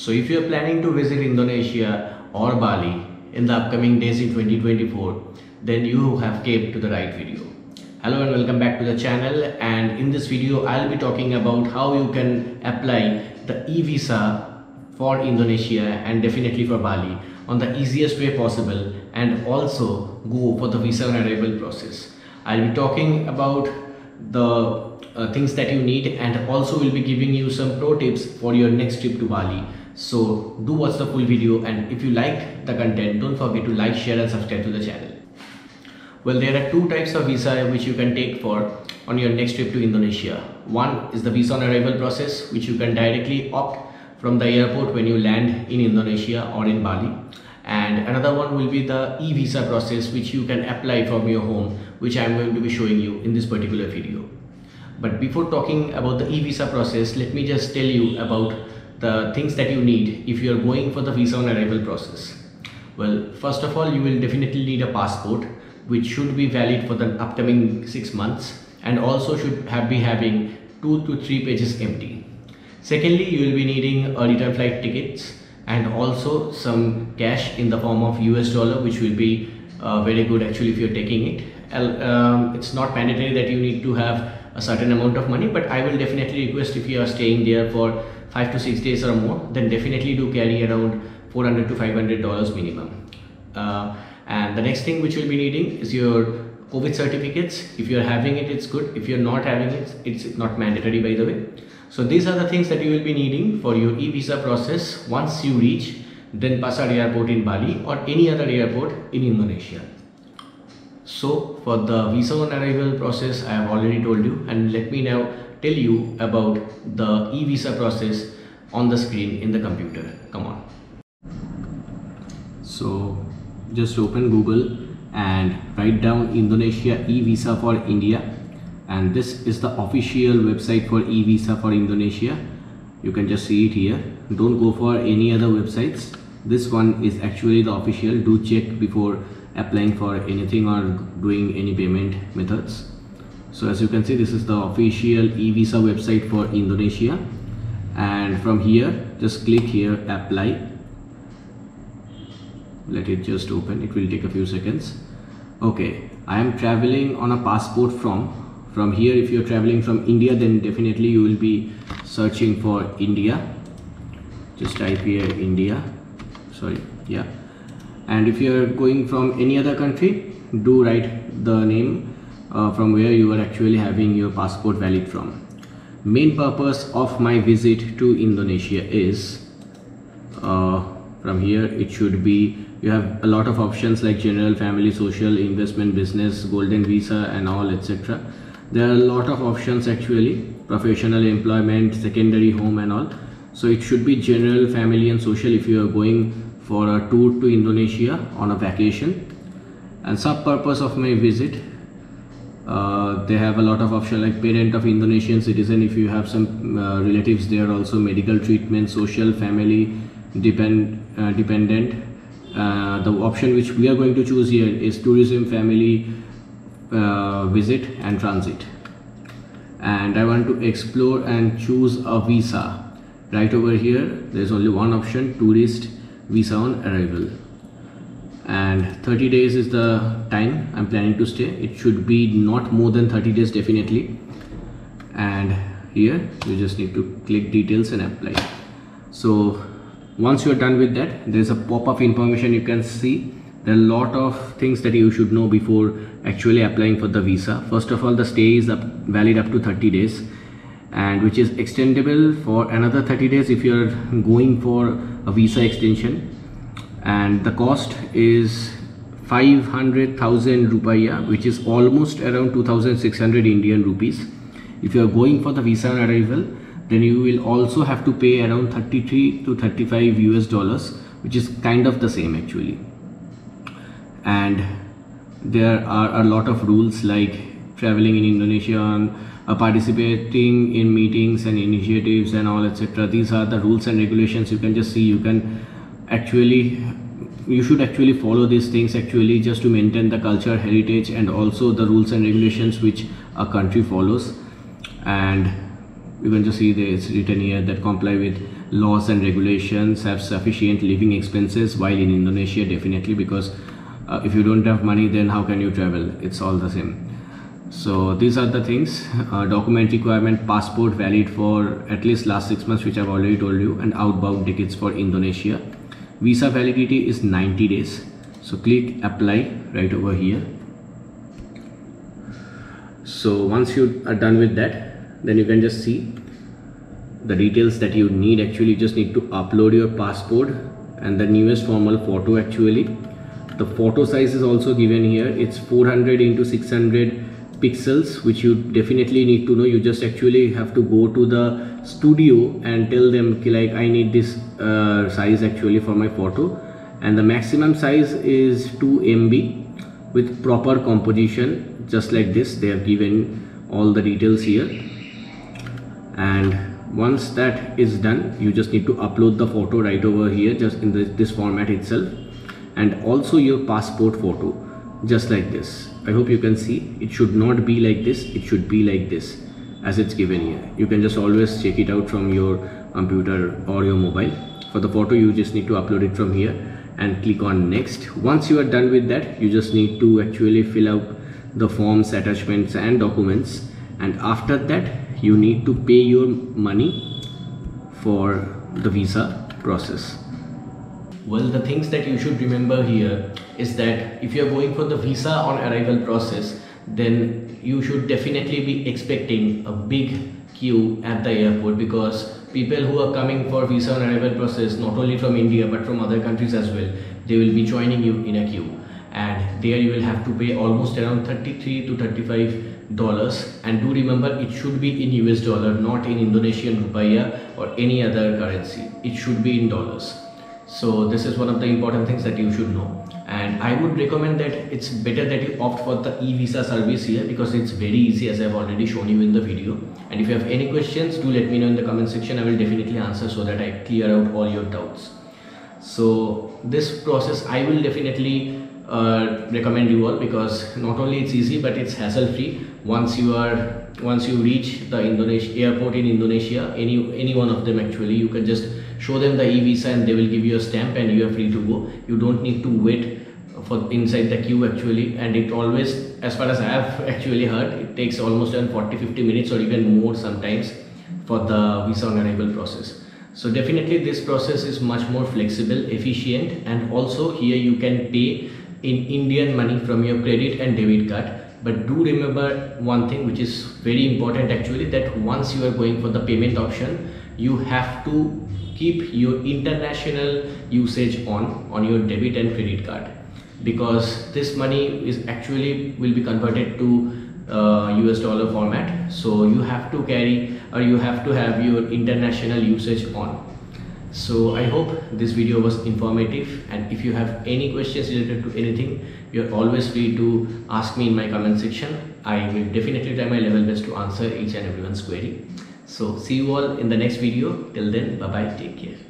So if you are planning to visit Indonesia or Bali in the upcoming days in 2024, then you have came to the right video. Hello and welcome back to the channel and in this video I'll be talking about how you can apply the e-visa for Indonesia and definitely for Bali on the easiest way possible and also go for the visa on arrival process. I'll be talking about the uh, things that you need and also will be giving you some pro tips for your next trip to Bali. So do watch the full video and if you like the content don't forget to like, share and subscribe to the channel. Well, there are two types of visa which you can take for on your next trip to Indonesia. One is the visa on arrival process which you can directly opt from the airport when you land in Indonesia or in Bali. And another one will be the e-visa process which you can apply from your home which I am going to be showing you in this particular video. But before talking about the e-visa process, let me just tell you about the things that you need if you are going for the visa on arrival process. Well, first of all, you will definitely need a passport which should be valid for the upcoming six months and also should have be having two to three pages empty. Secondly, you will be needing a return flight tickets and also some cash in the form of US dollar which will be uh, very good actually if you're taking it. Um, it's not mandatory that you need to have a certain amount of money but I will definitely request if you are staying there for five to six days or more then definitely do carry around 400 to 500 dollars minimum. Uh, and the next thing which you'll be needing is your COVID certificates. If you're having it, it's good. If you're not having it, it's not mandatory by the way. So these are the things that you will be needing for your e-visa process once you reach Denpasar airport in Bali or any other airport in Indonesia. So for the visa on arrival process, I have already told you and let me now tell you about the e-visa process on the screen in the computer. Come on. So just open Google and write down Indonesia e-visa for India. And this is the official website for e-visa for Indonesia. You can just see it here. Don't go for any other websites. This one is actually the official. Do check before applying for anything or doing any payment methods so as you can see this is the official e-visa website for Indonesia. And from here just click here apply. Let it just open. It will take a few seconds. Okay I am traveling on a passport from from here. If you're traveling from India then definitely you will be searching for India. Just type here India. Sorry yeah. And if you're going from any other country do write the name uh, from where you are actually having your passport valid from. Main purpose of my visit to Indonesia is uh, from here it should be you have a lot of options like general family social investment business golden visa and all etc there are a lot of options actually professional employment secondary home and all. So it should be general family and social if you are going for a tour to indonesia on a vacation. And sub purpose of my visit uh, they have a lot of options like parent of indonesian citizen if you have some uh, relatives there also medical treatment social family depend uh, dependent. Uh, the option which we are going to choose here is tourism family uh, visit and transit. And I want to explore and choose a visa. Right over here there's only one option tourist visa on arrival and 30 days is the time I'm planning to stay. It should be not more than 30 days definitely. And here you just need to click details and apply. So once you're done with that there's a pop-up information you can see. There are a lot of things that you should know before actually applying for the visa. First of all the stay is up, valid up to 30 days and which is extendable for another 30 days if you're going for a visa extension and the cost is 500,000 rupiah which is almost around 2600 Indian rupees. If you are going for the visa on arrival then you will also have to pay around 33 to 35 US dollars which is kind of the same actually. And there are a lot of rules like traveling in Indonesia uh, participating in meetings and initiatives and all etc these are the rules and regulations you can just see. You can actually you should actually follow these things actually just to maintain the culture heritage and also the rules and regulations which a country follows. And you can just see there it's written here that comply with laws and regulations have sufficient living expenses while in indonesia definitely because uh, if you don't have money then how can you travel? It's all the same. So these are the things. Uh, document requirement passport valid for at least last six months which i've already told you and outbound tickets for indonesia visa validity is 90 days. So click apply right over here. So once you are done with that then you can just see the details that you need. Actually just need to upload your passport and the newest formal photo actually. The photo size is also given here. It's 400 into 600 pixels which you definitely need to know. You just actually have to go to the studio and tell them like i need this uh, size actually for my photo. And the maximum size is 2 mb with proper composition just like this. They have given all the details here. And once that is done you just need to upload the photo right over here just in this, this format itself. And also your passport photo just like this. I hope you can see. It should not be like this. It should be like this as it's given here. You can just always check it out from your computer or your mobile. For the photo you just need to upload it from here and click on next. Once you are done with that you just need to actually fill out the forms attachments and documents. And after that you need to pay your money for the visa process well the things that you should remember here is that if you are going for the visa on arrival process then you should definitely be expecting a big queue at the airport because people who are coming for visa on arrival process not only from India but from other countries as well they will be joining you in a queue. And there you will have to pay almost around 33 to 35 dollars. And do remember it should be in US dollar not in Indonesian rupiah or any other currency. It should be in dollars so this is one of the important things that you should know. And I would recommend that it's better that you opt for the e-visa service here because it's very easy as I've already shown you in the video. And if you have any questions do let me know in the comment section. I will definitely answer so that I clear out all your doubts. So this process I will definitely uh, recommend you all because not only it's easy but it's hassle free once you are once you reach the Indonesia airport in Indonesia any any one of them actually you can just show them the e-visa and they will give you a stamp and you are free to go. You don't need to wait for inside the queue actually. And it always as far as I have actually heard it takes almost around 40-50 minutes or even more sometimes for the visa on arrival process. So definitely this process is much more flexible efficient and also here you can pay in Indian money from your credit and debit card but do remember one thing which is very important actually that once you are going for the payment option you have to keep your international usage on on your debit and credit card. Because this money is actually will be converted to uh, US dollar format. So you have to carry or you have to have your international usage on so i hope this video was informative and if you have any questions related to anything you're always free to ask me in my comment section. I will definitely try my level best to answer each and everyone's query. So see you all in the next video. Till then bye bye take care